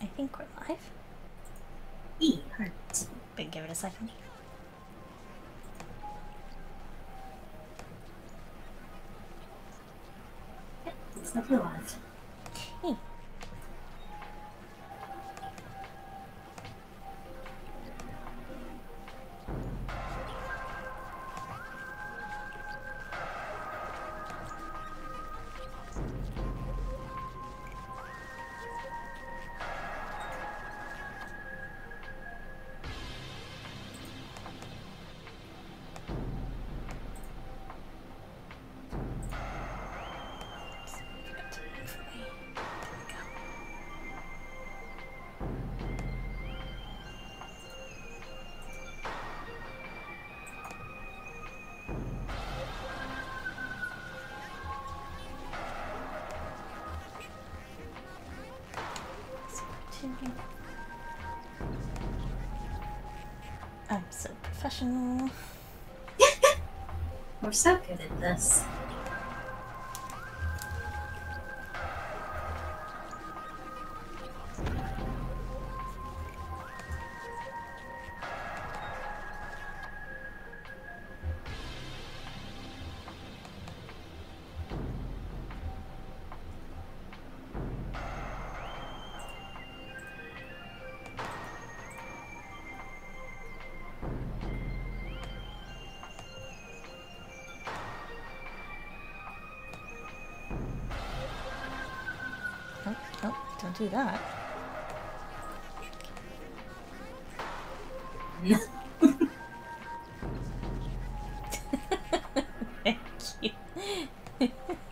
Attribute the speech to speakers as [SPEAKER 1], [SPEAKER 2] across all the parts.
[SPEAKER 1] I think we're live.
[SPEAKER 2] E.
[SPEAKER 1] But give it a second.
[SPEAKER 2] Looks like we're live.
[SPEAKER 1] Hey. So
[SPEAKER 2] good at this.
[SPEAKER 1] Do that. Thank you.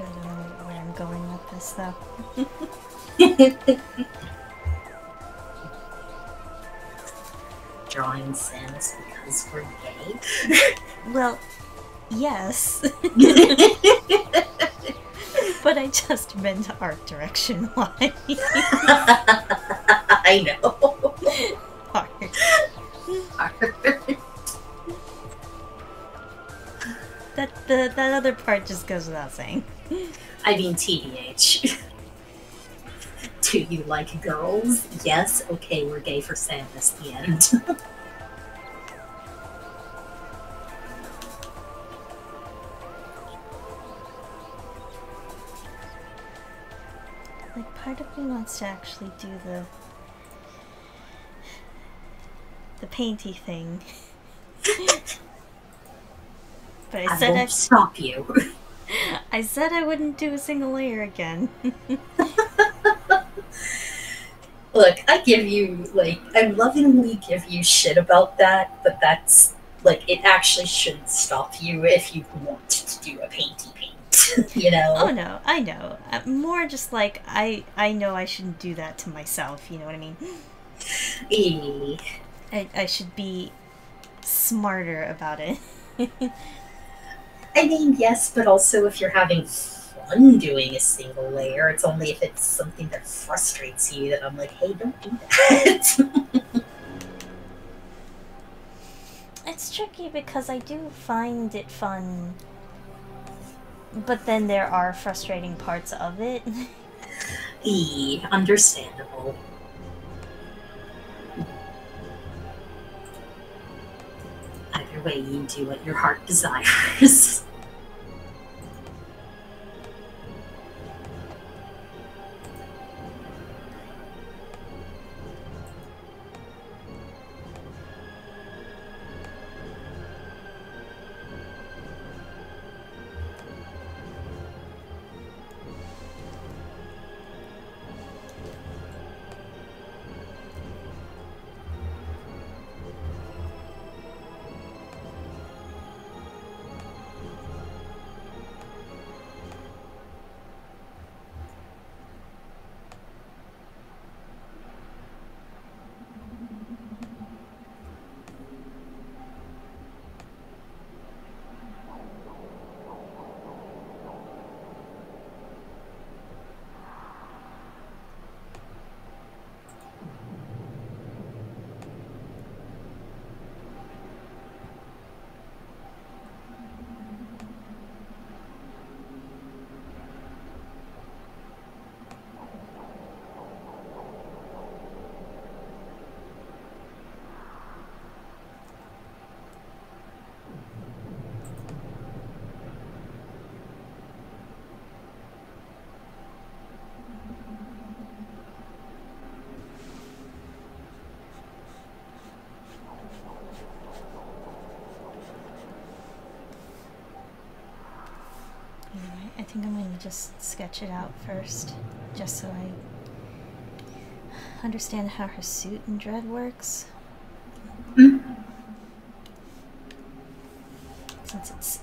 [SPEAKER 1] Don't know where I'm going with this though.
[SPEAKER 2] Drawing Samus because we're gay.
[SPEAKER 1] Well, yes. but I just meant art direction wise.
[SPEAKER 2] I know.
[SPEAKER 1] Art. Art. That the that other part just goes without saying.
[SPEAKER 2] I mean, TBH. Do you like girls? Yes. Okay, we're gay for Samus. The end.
[SPEAKER 1] Like part of me wants to actually do the the painty thing. but I
[SPEAKER 2] I
[SPEAKER 1] said
[SPEAKER 2] won't stop you.
[SPEAKER 1] I said I wouldn't do a single layer again.
[SPEAKER 2] Look, I give you like I lovingly give you shit about that, but that's like it actually shouldn't stop you if you want to do a painty paint. you know?
[SPEAKER 1] Oh no, I know. Uh, more just like I I know I shouldn't do that to myself. You know what I mean?
[SPEAKER 2] Eh.
[SPEAKER 1] I I should be smarter about it.
[SPEAKER 2] I mean, yes, but also if you're having fun doing a single layer, it's only if it's something that frustrates you that I'm like, hey, don't do that.
[SPEAKER 1] It's tricky because I do find it fun, but then there are frustrating parts of it.
[SPEAKER 2] e, understandable. Way, you do what your heart desires.
[SPEAKER 1] just sketch it out first, just so I understand how her suit and dread works. Since it's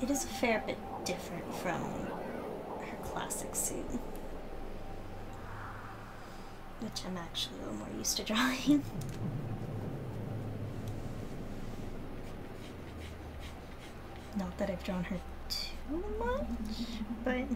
[SPEAKER 1] it is a fair bit different from her classic suit. Which I'm actually a little more used to drawing. Not that I've drawn her much, but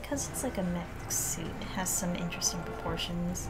[SPEAKER 1] because it's like a mech suit, it has some interesting proportions.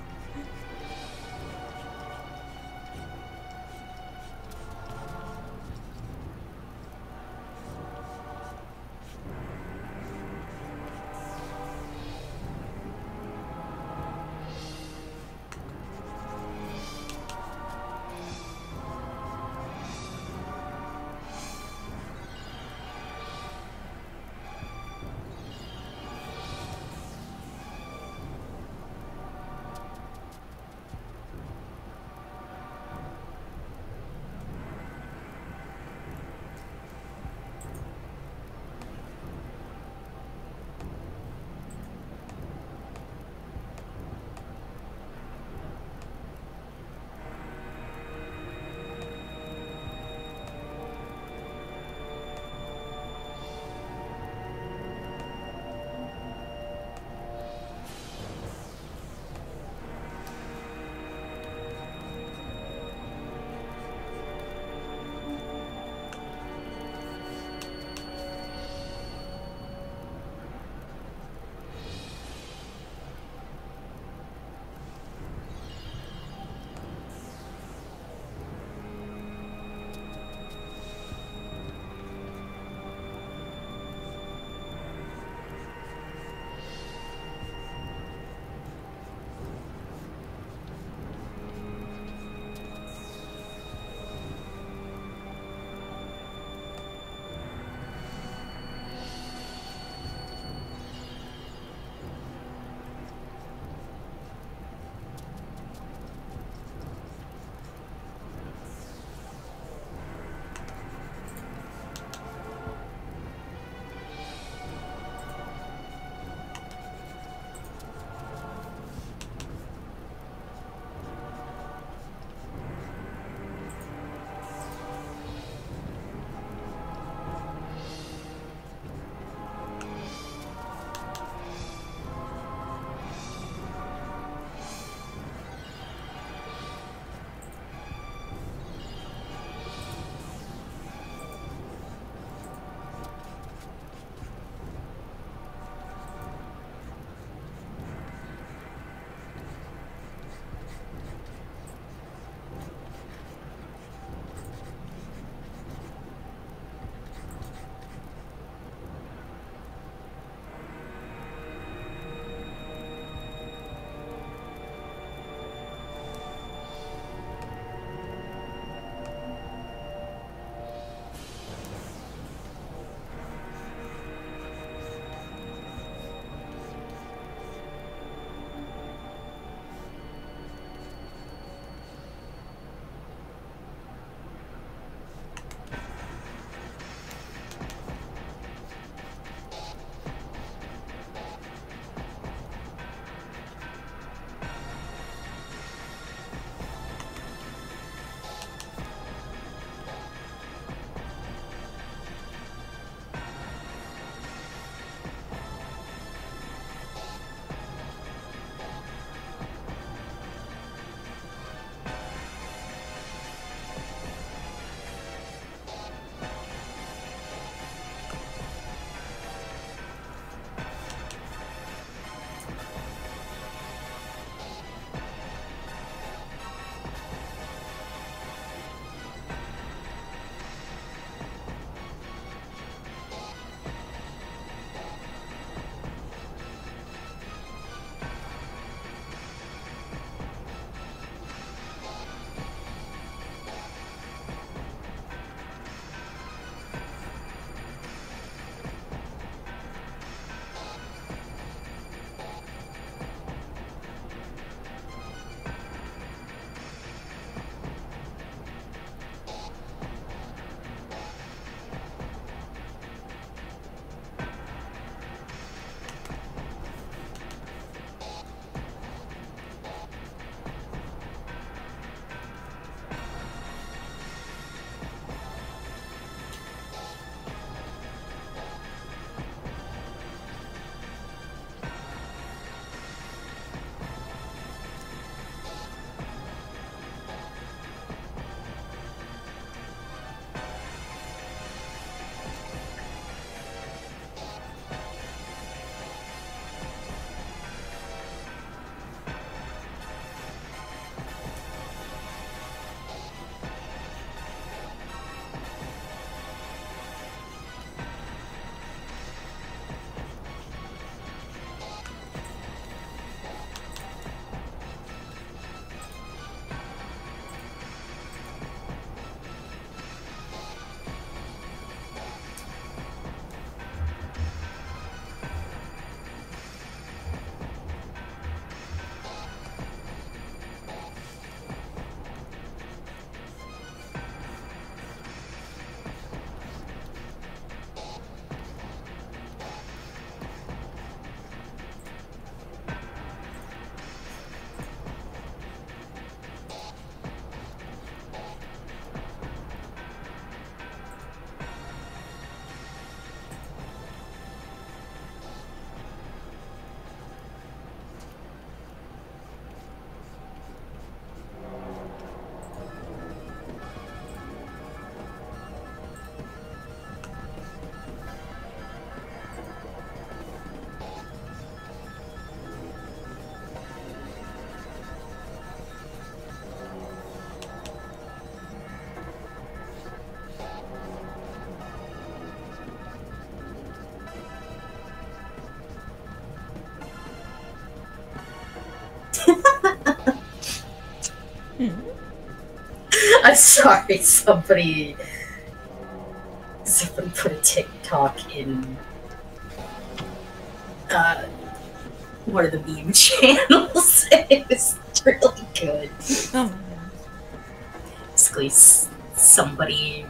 [SPEAKER 2] sorry, somebody. Somebody put a TikTok in uh, one of the meme channels. it was really good.
[SPEAKER 1] Oh.
[SPEAKER 2] Basically, s- somebody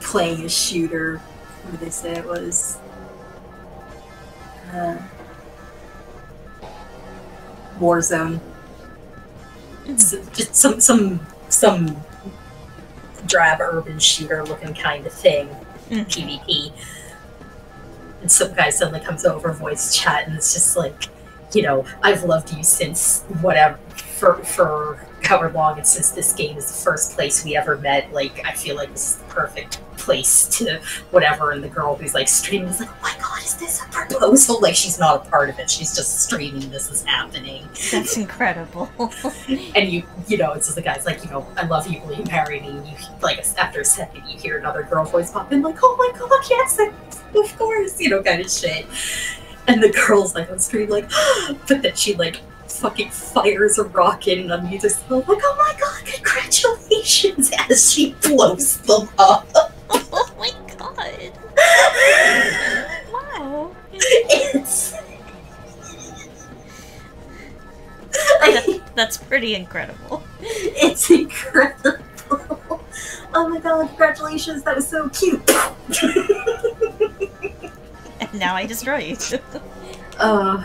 [SPEAKER 2] playing a shooter. What did they say it was? Uh, Warzone. Some some some drab urban shooter looking kind of thing.
[SPEAKER 1] Mhm.
[SPEAKER 2] PvP. And some guy suddenly comes over voice chat and it's just like, you know, I've loved you since whatever for for however long and since this game is the first place we ever met, like I feel like this is the perfect place to whatever and the girl who's like streaming is like, god, is this a proposal? Oh, like she's not a part of it, she's just streaming this is happening.
[SPEAKER 1] That's incredible.
[SPEAKER 2] And you you know, it's just the guy's like, you know, I love you, will you marry me? And you like after a second you hear another girl voice pop in like, Oh my god, yes, of course, you know, kind of shit. And the girl's like on screen like but then she like fucking fires a rocket and I'm just like, oh my god, congratulations as she blows them up.
[SPEAKER 1] oh my god.
[SPEAKER 2] It's
[SPEAKER 1] That- that's pretty incredible.
[SPEAKER 2] it's incredible. Oh my god, congratulations, that was so cute.
[SPEAKER 1] And now I destroy you.
[SPEAKER 2] uh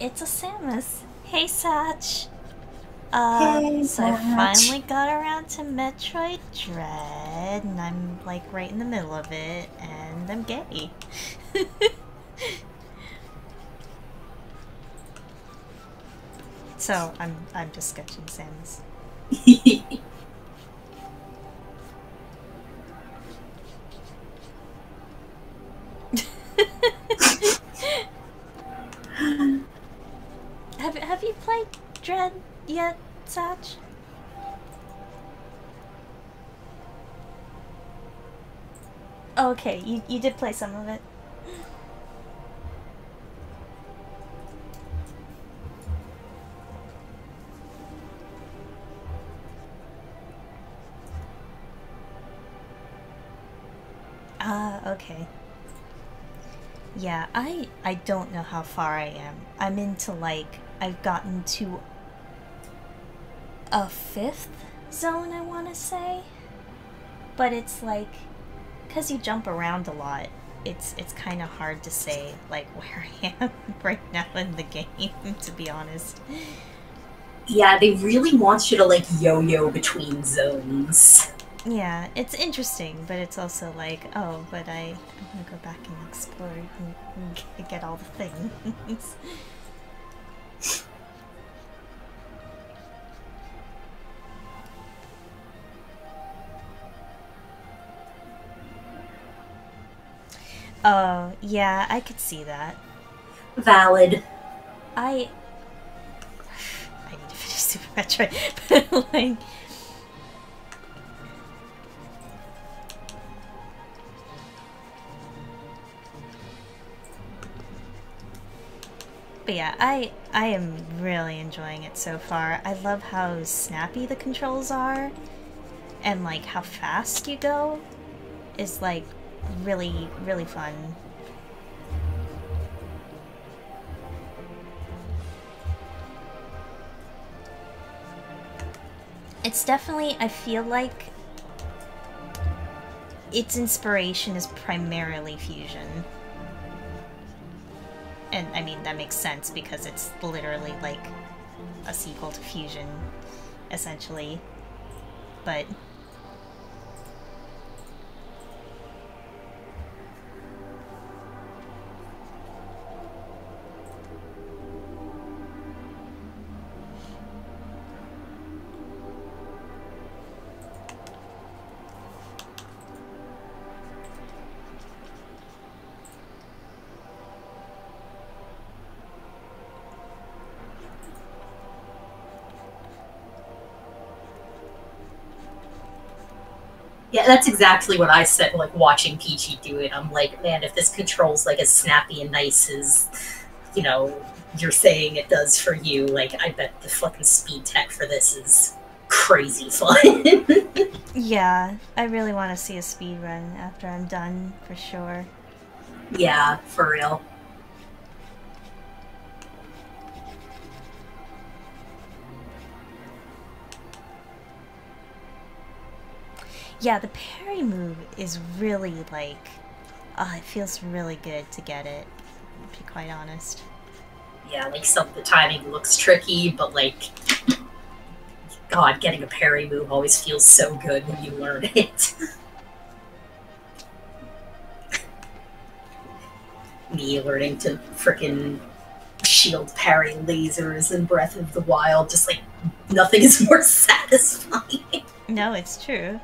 [SPEAKER 1] It's a Samus. Hey, Satch. Uh,
[SPEAKER 2] Hey,
[SPEAKER 1] so I finally got around to Metroid Dread, and I'm like right in the middle of it, and I'm gay. so I'm I'm just sketching Samus. you did play some of it. Ah, okay. Yeah, I I don't know how far I am. I'm into like I've gotten to a fifth zone, I want to say. But it's like cuz you jump around a lot. It's it's kind of hard to say like where I am right now in the game, to be honest.
[SPEAKER 2] yeah, they really want you to like yo-yo between zones.
[SPEAKER 1] Yeah, it's interesting, but it's also like, oh, but I I'm gonna go back and explore and, and get all the things. Oh, yeah, I could see that.
[SPEAKER 2] Valid.
[SPEAKER 1] I I need to finish Super Metroid, but like But yeah, I I am really enjoying it so far. I love how snappy the controls are and like how fast you go is like really really fun. It's definitely I feel like its inspiration is primarily fusion and I mean that makes sense because it's literally like a sequel to Fusion, essentially. But
[SPEAKER 2] Yeah, that's exactly what I said. Like watching Peachy do it, I'm like, man, if this controls like as snappy and nice as, you know, you're saying it does for you, like I bet the fucking speed tech for this is crazy fun.
[SPEAKER 1] yeah, I really want to see a speed run after I'm done for sure.
[SPEAKER 2] Yeah, for real.
[SPEAKER 1] Yeah, the parry move is really like, uh, it feels really good to get it. To be quite honest.
[SPEAKER 2] Yeah, like some of the timing looks tricky, but like, God, getting a parry move always feels so good when you learn it. Me learning to freaking shield parry lasers in Breath of the Wild, just like nothing is more satisfying.
[SPEAKER 1] No, it's true.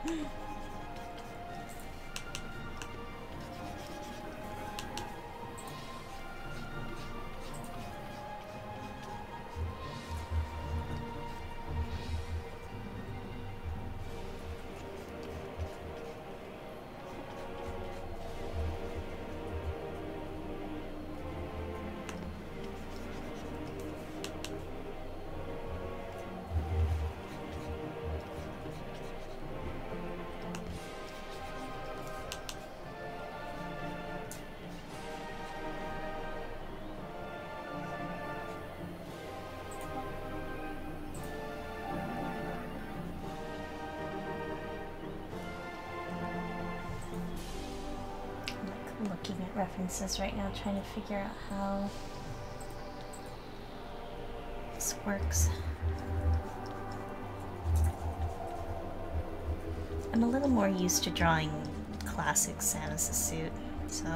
[SPEAKER 1] References right now, trying to figure out how this works. I'm a little more used to drawing classic Samus' suit, so...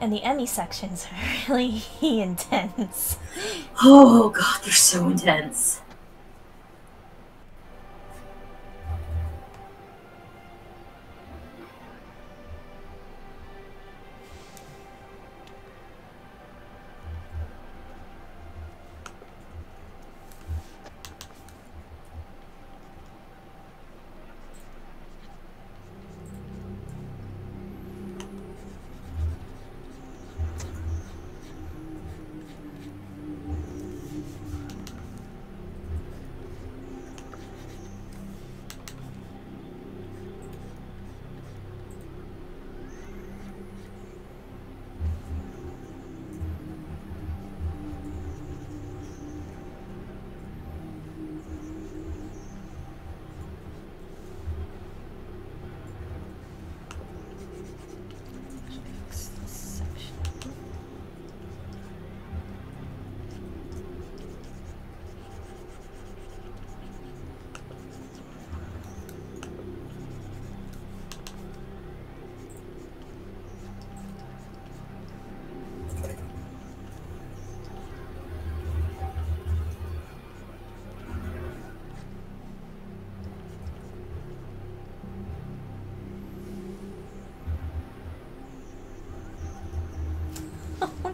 [SPEAKER 1] and the EMMI sections are really intense.
[SPEAKER 2] Oh god, they're so intense.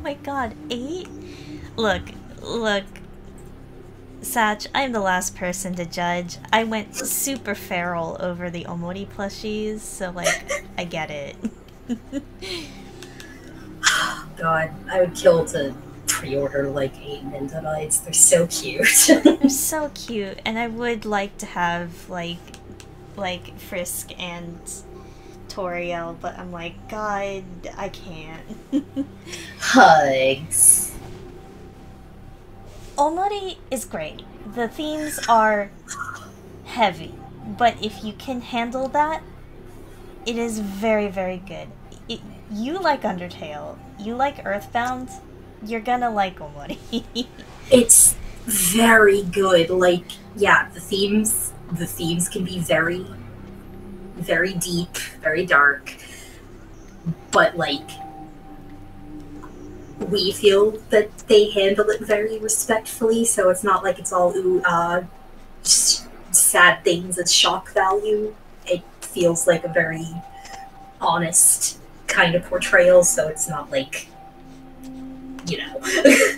[SPEAKER 1] My god, eight? Look, look. Satch, I'm the last person to judge. I went super feral over the Omori plushies, so like, I get it.
[SPEAKER 2] God, I would kill to pre-order like eight Ninja They're so cute.
[SPEAKER 1] They're so cute, and I would like to have like, like Frisk and Toriel, but I'm like, God, I can't.
[SPEAKER 2] Hugs.
[SPEAKER 1] Omori is great. The themes are heavy, but if you can handle that, it is very, very good. It, you like Undertale, you like Earthbound, you're gonna like Omori.
[SPEAKER 2] it's very good. Like, yeah, the themes the themes can be very very deep, very dark. But like we feel that they handle it very respectfully, so it's not like it's all ooh uh sad things at shock value. It feels like a very honest kind of portrayal, so it's not like you know.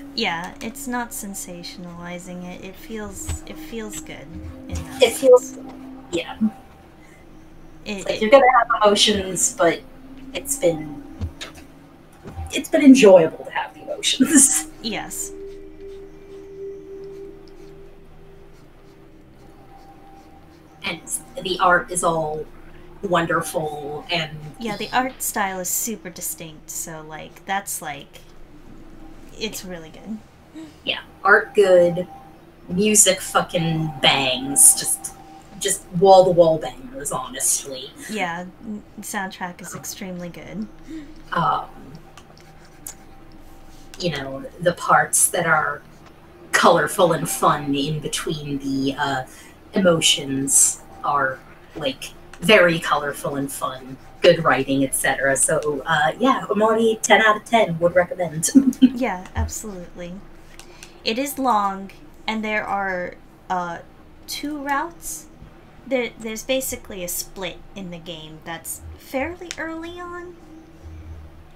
[SPEAKER 1] yeah, it's not sensationalizing it. It feels it feels good.
[SPEAKER 2] it feels yeah. It, like it, you're gonna have emotions, but it's been it's been enjoyable to have the emotions.
[SPEAKER 1] Yes.
[SPEAKER 2] And the art is all wonderful and
[SPEAKER 1] yeah the art style is super distinct so like that's like it's really good
[SPEAKER 2] yeah art good music fucking bangs just just wall to wall bangers honestly
[SPEAKER 1] yeah soundtrack is extremely good
[SPEAKER 2] um you know the parts that are colorful and fun in between the uh, emotions are like very colorful and fun, good writing, etc. So uh, yeah, Omori, ten out of ten would recommend.
[SPEAKER 1] yeah, absolutely. It is long, and there are uh, two routes. There, there's basically a split in the game that's fairly early on.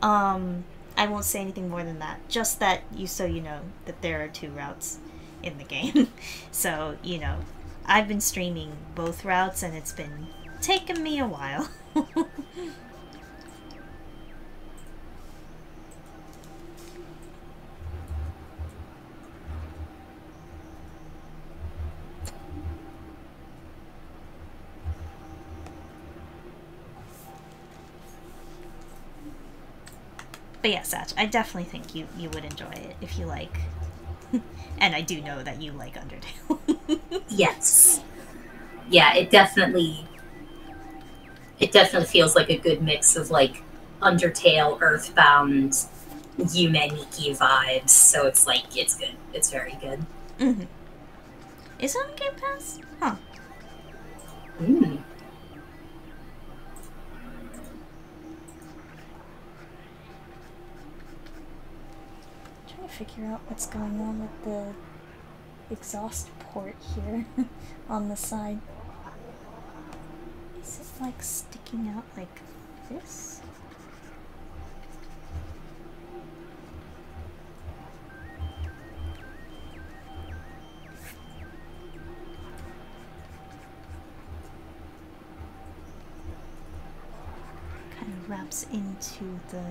[SPEAKER 1] Um, I won't say anything more than that. Just that you, so you know that there are two routes in the game. so you know, I've been streaming both routes, and it's been taking me a while. but yeah, Satch, I definitely think you you would enjoy it if you like. and I do know that you like Undertale.
[SPEAKER 2] yes. Yeah, it definitely it definitely feels like a good mix of like Undertale, Earthbound, Yume Nikki vibes. So it's like it's good. It's very good.
[SPEAKER 1] Mm-hmm. Is it on Game Pass? Huh.
[SPEAKER 2] Mm.
[SPEAKER 1] Figure out what's going on with the exhaust port here on the side. Is it like sticking out like this? Kind of wraps into the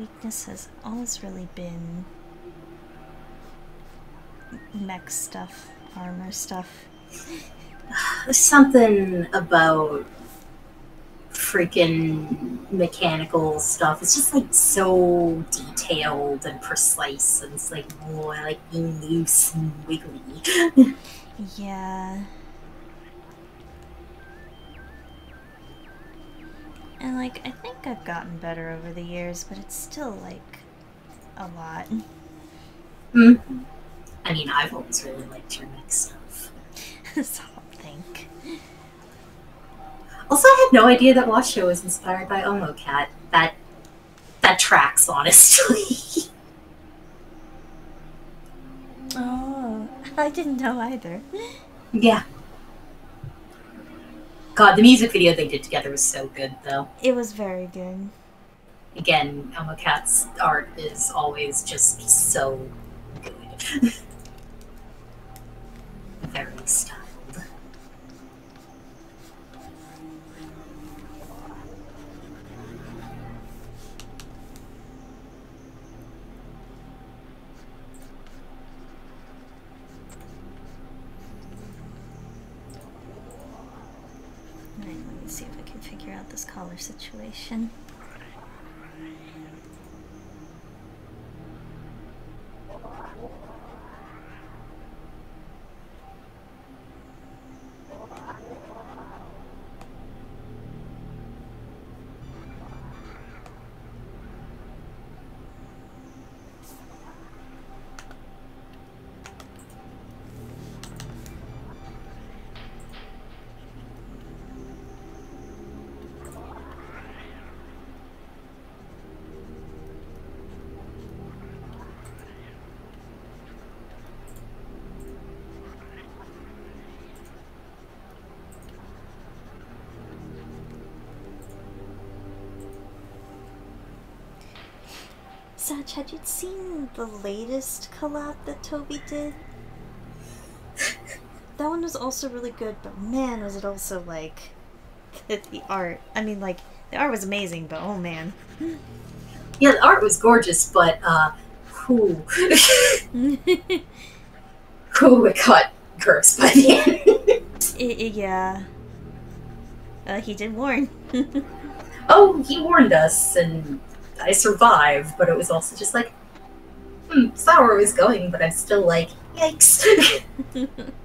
[SPEAKER 1] weakness has always really been mech stuff, armor stuff.
[SPEAKER 2] Something about freaking mechanical stuff. It's just like so detailed and precise, and it's like, oh, I like being loose and wiggly.
[SPEAKER 1] yeah. And like, I think I've gotten better over the years, but it's still like a lot.
[SPEAKER 2] Mm. I mean, I've always really liked your mech stuff.
[SPEAKER 1] Something.
[SPEAKER 2] Also, I had no idea that Washo was inspired by Omocat. That that tracks, honestly.
[SPEAKER 1] oh, I didn't know either.
[SPEAKER 2] Yeah. God, the music video they did together was so good, though.
[SPEAKER 1] It was very good.
[SPEAKER 2] Again, Omocat's art is always just so good. very styled.
[SPEAKER 1] Alright, let me see if I can figure out this collar situation. Satch, had you seen the latest collab that Toby did? that one was also really good, but man, was it also like the art. I mean, like the art was amazing, but oh man.
[SPEAKER 2] Yeah, the art was gorgeous, but uh, who, who it got gross by the end.
[SPEAKER 1] Yeah. Uh, he did warn.
[SPEAKER 2] oh, he warned us, and I survived, but it was also just like, hmm, sour was going, but I'm still like, yikes.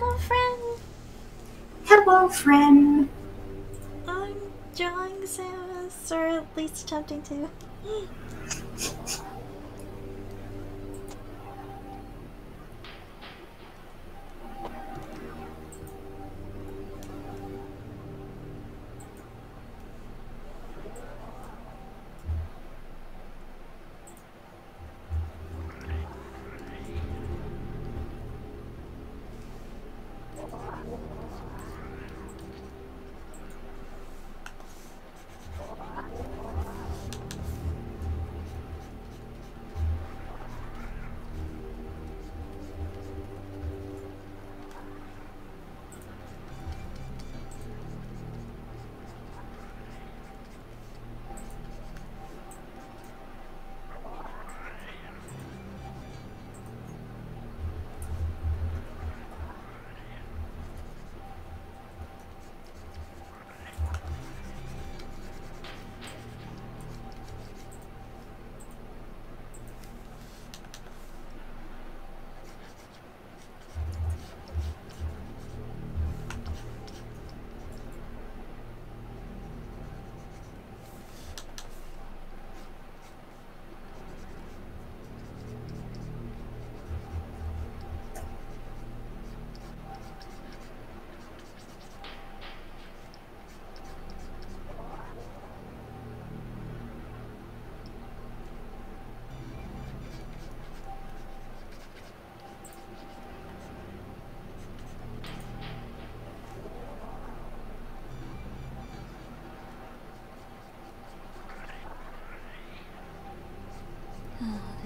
[SPEAKER 2] Hello, friend. Hello, friend.
[SPEAKER 1] I'm drawing Samus, or at least attempting to.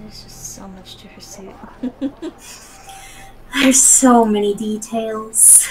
[SPEAKER 1] There's just so much to her suit.
[SPEAKER 2] There's so many details.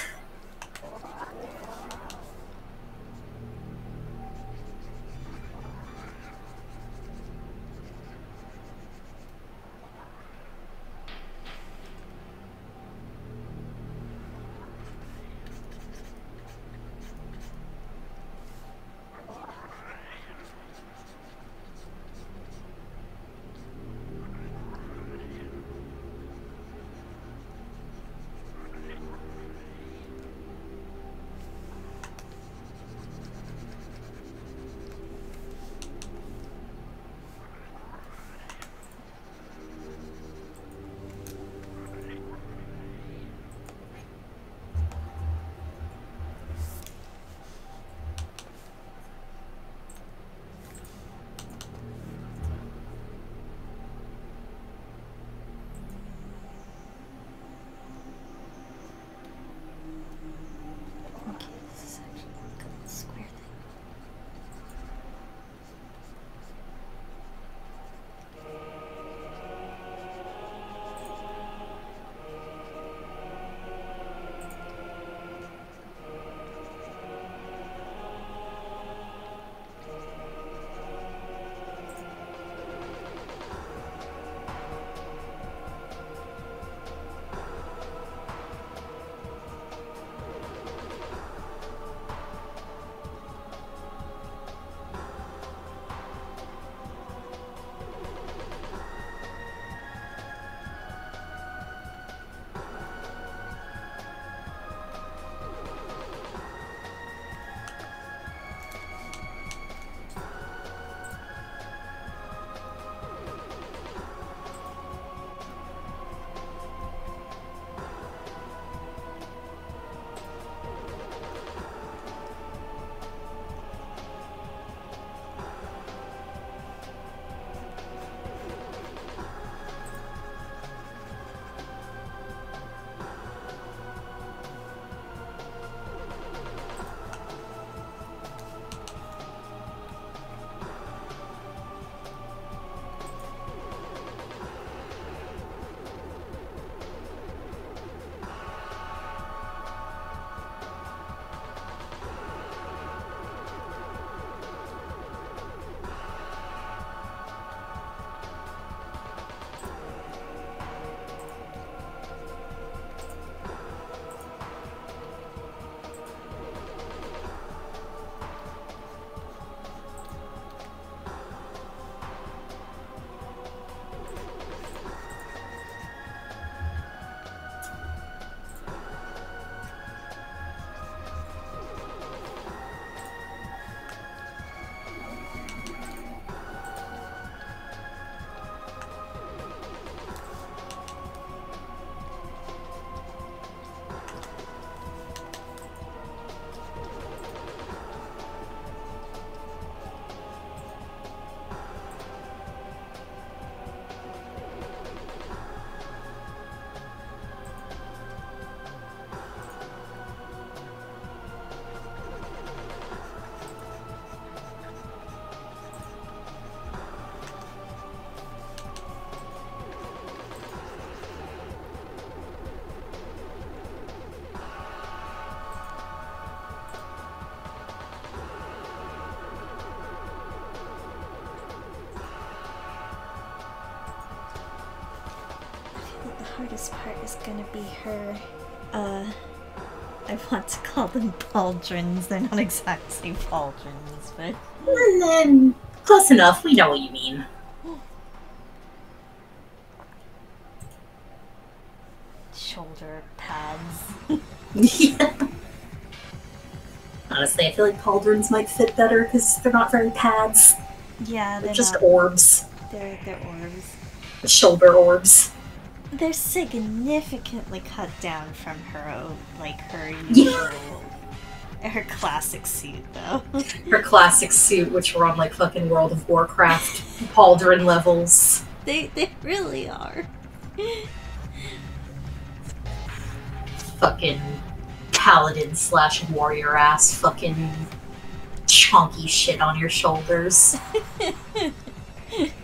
[SPEAKER 1] Hardest part is gonna be her, uh, I want to call them pauldrons. They're not exactly pauldrons, but.
[SPEAKER 2] Then, close enough, we know what you mean.
[SPEAKER 1] Shoulder pads.
[SPEAKER 2] yeah. Honestly, I feel like pauldrons might fit better because they're not very pads.
[SPEAKER 1] Yeah, they're
[SPEAKER 2] They're just
[SPEAKER 1] not,
[SPEAKER 2] orbs.
[SPEAKER 1] They're, they're orbs.
[SPEAKER 2] Shoulder orbs.
[SPEAKER 1] They're significantly cut down from her, like, her
[SPEAKER 2] Yeah.
[SPEAKER 1] usual. Her classic suit, though.
[SPEAKER 2] Her classic suit, which were on like fucking World of Warcraft pauldron levels.
[SPEAKER 1] they, they really are.
[SPEAKER 2] Fucking paladin slash warrior ass fucking chunky shit on your shoulders.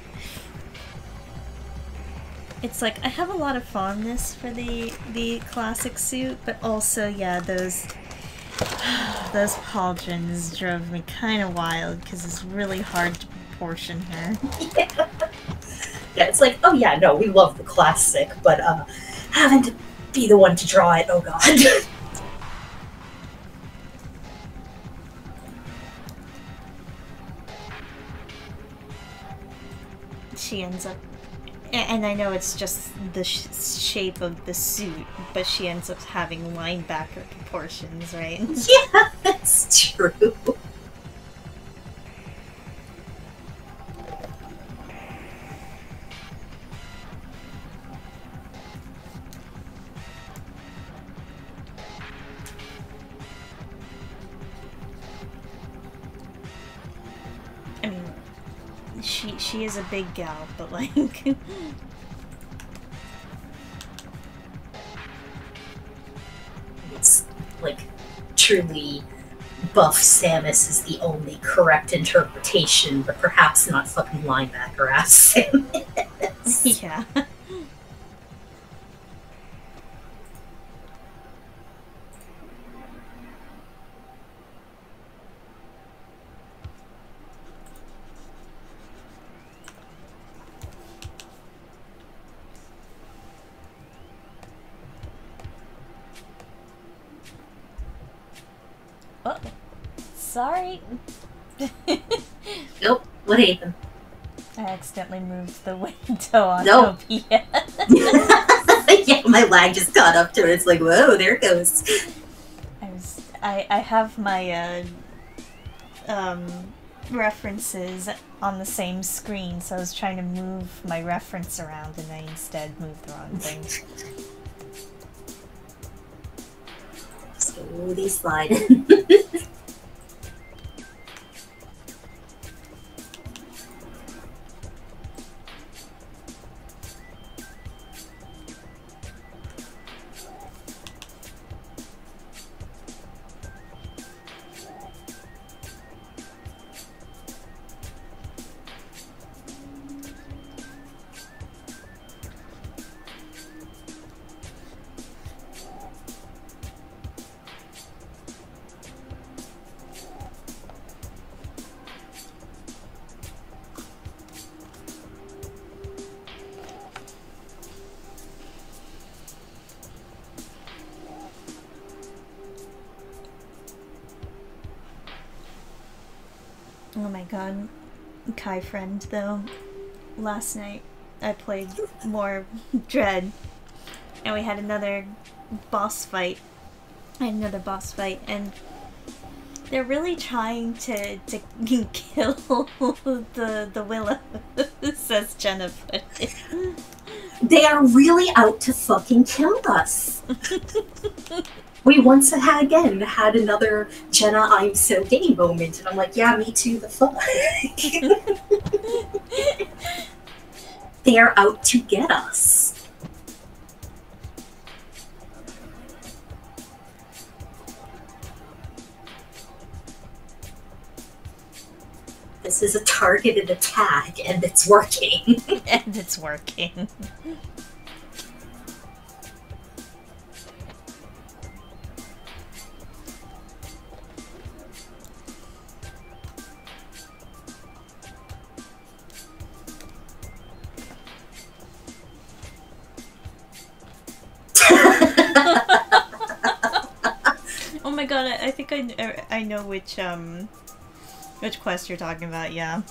[SPEAKER 1] It's like I have a lot of fondness for the the classic suit, but also yeah, those those pauldrons drove me kind of wild because it's really hard to proportion her.
[SPEAKER 2] Yeah, it's like, oh yeah, no, we love the classic, but uh having to be the one to draw it, oh god.
[SPEAKER 1] She ends up, and I know it's just the sh- shape of the suit, but she ends up having linebacker proportions, right?
[SPEAKER 2] yeah, that's true.
[SPEAKER 1] She she is a big gal, but like.
[SPEAKER 2] It's like truly buff Samus is the only correct interpretation, but perhaps not fucking linebacker ass Samus.
[SPEAKER 1] yeah. Accidentally moved the window on
[SPEAKER 2] No.
[SPEAKER 1] OBS.
[SPEAKER 2] yeah, my lag just caught up to it. It's like, whoa, there it goes.
[SPEAKER 1] I was I I have my uh um references on the same screen, so I was trying to move my reference around and I instead moved the wrong thing.
[SPEAKER 2] Slowly slide.
[SPEAKER 1] Oh my god. Kai friend though. Last night I played more Dread and we had another boss fight. I had another boss fight and they're really trying to to kill the the willow says Jennifer.
[SPEAKER 2] they are really out to fucking kill us. We once had again had another Jenna I'm so gay moment, and I'm like, yeah, me too. The fuck. they are out to get us. This is a targeted attack, and it's working.
[SPEAKER 1] and it's working. I, know which um which quest you're talking about. Yeah.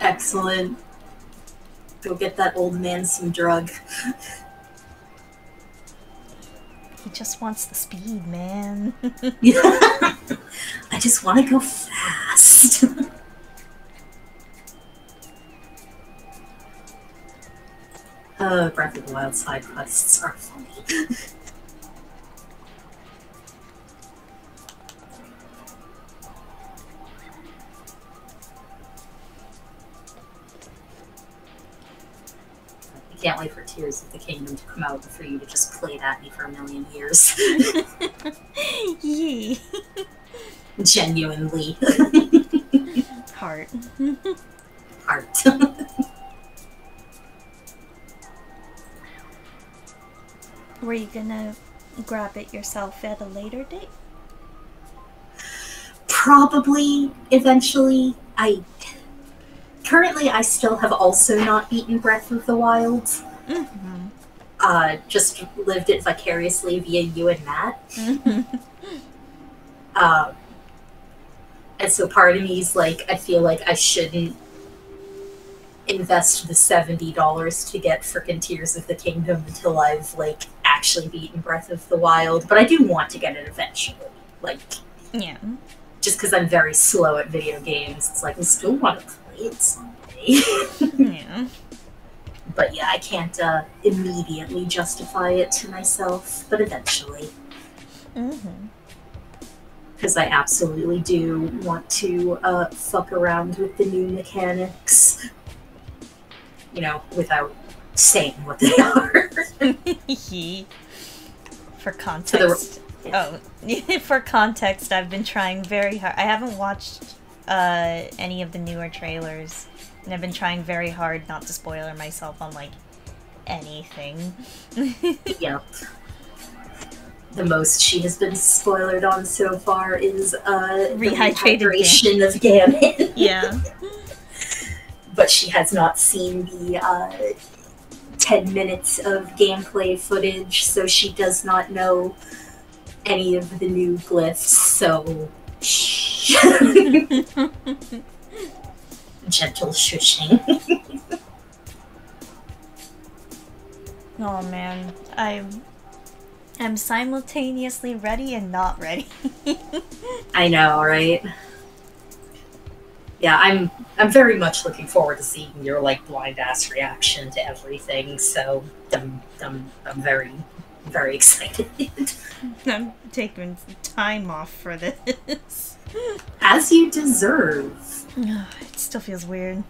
[SPEAKER 2] Excellent. Go get that old man some drug.
[SPEAKER 1] He just wants the speed, man.
[SPEAKER 2] I just want to go fast. uh, Breath of the Wild side quests are funny. Can't wait for Tears of the Kingdom to come out and for you to just play it at me for a million years.
[SPEAKER 1] Yee.
[SPEAKER 2] Genuinely.
[SPEAKER 1] Heart.
[SPEAKER 2] Heart.
[SPEAKER 1] Were you gonna grab it yourself at a later date?
[SPEAKER 2] Probably eventually. I currently I still have also not beaten Breath of the Wild.
[SPEAKER 1] Mm-hmm.
[SPEAKER 2] Uh, just lived it vicariously via you and Matt.
[SPEAKER 1] Mm-hmm.
[SPEAKER 2] Um, and so part of me is like, I feel like I shouldn't invest the seventy dollars to get frickin' Tears of the Kingdom until I've like actually beaten Breath of the Wild. But I do want to get it eventually. Like
[SPEAKER 1] yeah.
[SPEAKER 2] just because I'm very slow at video games, it's like I still want to play it someday.
[SPEAKER 1] Yeah.
[SPEAKER 2] but yeah, I can't uh, immediately justify it to myself, but eventually.
[SPEAKER 1] Mm-hmm.
[SPEAKER 2] because I absolutely do want to uh, fuck around with the new mechanics. You know, without saying what they are.
[SPEAKER 1] For context. Oh, for context, I've been trying very hard. I haven't watched uh, any of the newer trailers, and I've been trying very hard not to spoiler myself on like anything.
[SPEAKER 2] yep. The most she has been spoiled on so far is uh, rehydration of Ganon.
[SPEAKER 1] yeah.
[SPEAKER 2] but she has not seen the uh, 10 minutes of gameplay footage, so she does not know any of the new glyphs, so. Gentle shushing.
[SPEAKER 1] oh man, I'm I'm simultaneously ready and not ready.
[SPEAKER 2] I know, right? Yeah, I'm I'm very much looking forward to seeing your like blind ass reaction to everything, so I'm I'm, I'm very very excited.
[SPEAKER 1] I'm taking time off for this.
[SPEAKER 2] As you deserve.
[SPEAKER 1] it still feels weird.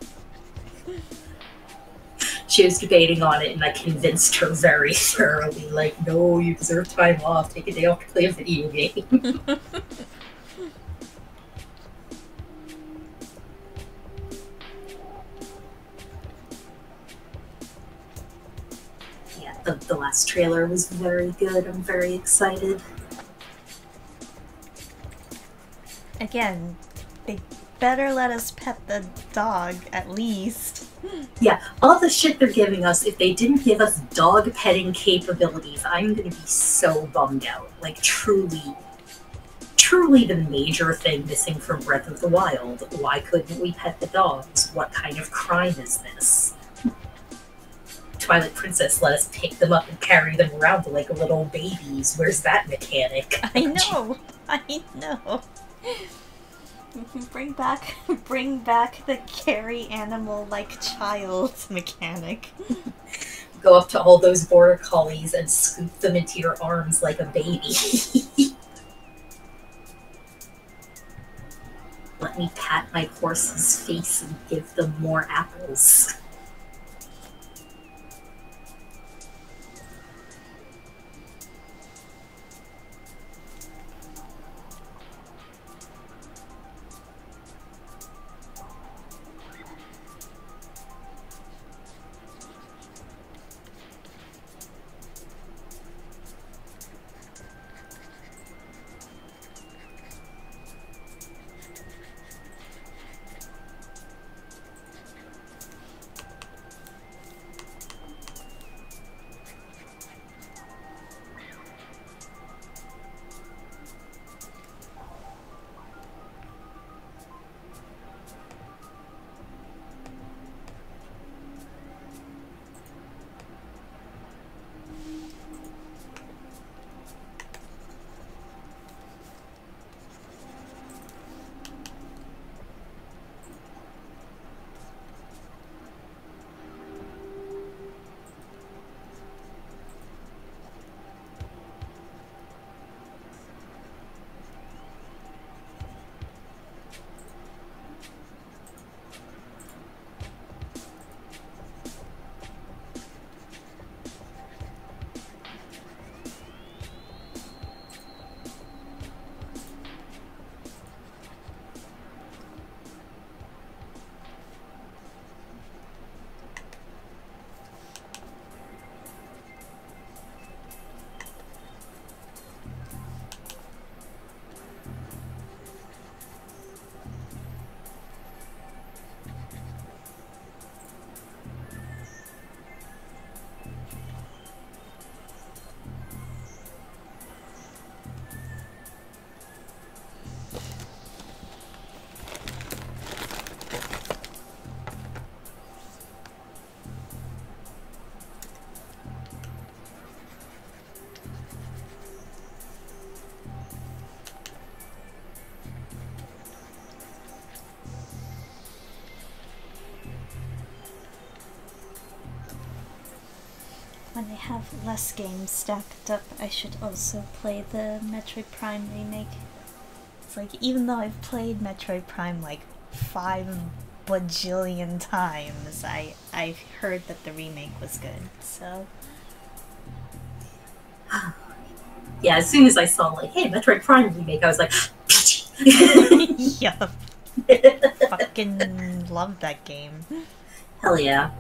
[SPEAKER 2] She was debating on it, and I convinced her very thoroughly. Like, no, you deserve time off. Take a day off to play a video game. the, the last trailer was very good. I'm very excited.
[SPEAKER 1] Again, they better let us pet the dog at least.
[SPEAKER 2] Yeah, all the shit they're giving us, if they didn't give us dog petting capabilities, I'm gonna be so bummed out. Like, truly, truly the major thing missing from Breath of the Wild. Why couldn't we pet the dogs? What kind of crime is this? Twilight Princess let us pick them up and carry them around like little babies. Where's that mechanic?
[SPEAKER 1] I know. I know. Bring back, bring back the carry animal like child mechanic.
[SPEAKER 2] Go up to all those border collies and scoop them into your arms like a baby. Let me pat my horse's face and give them more apples.
[SPEAKER 1] Have less games stacked up, I should also play the Metroid Prime remake. It's like, even though I've played Metroid Prime like five bajillion times, I, I've heard that the remake was good, so.
[SPEAKER 2] yeah, as soon as I saw like, hey, Metroid Prime remake, I was like,
[SPEAKER 1] yup. Fucking love that game.
[SPEAKER 2] Hell yeah.